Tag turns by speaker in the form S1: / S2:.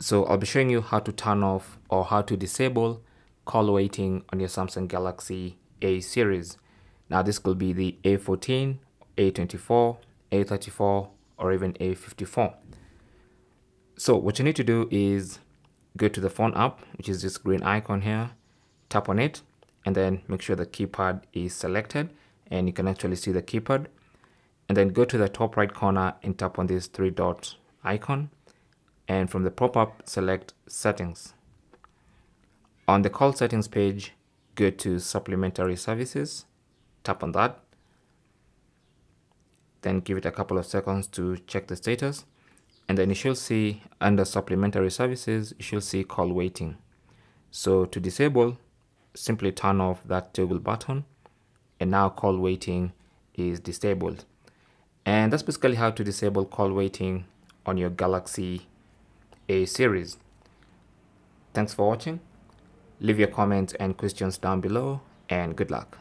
S1: So I'll be showing you how to turn off or how to disable call waiting on your Samsung Galaxy A series. Now this could be the A14, A24, A34 or even A54. So what you need to do is go to the phone app, which is this green icon here, tap on it, and then make sure the keypad is selected and you can actually see the keypad. And then go to the top right corner and tap on this three dot icon. And from the pop-up, select settings. On the call settings page, go to supplementary services, tap on that. Then give it a couple of seconds to check the status and then you should see under supplementary services you should see call waiting so to disable simply turn off that toggle button and now call waiting is disabled and that's basically how to disable call waiting on your galaxy a series. Thanks for watching. Leave your comments and questions down below and good luck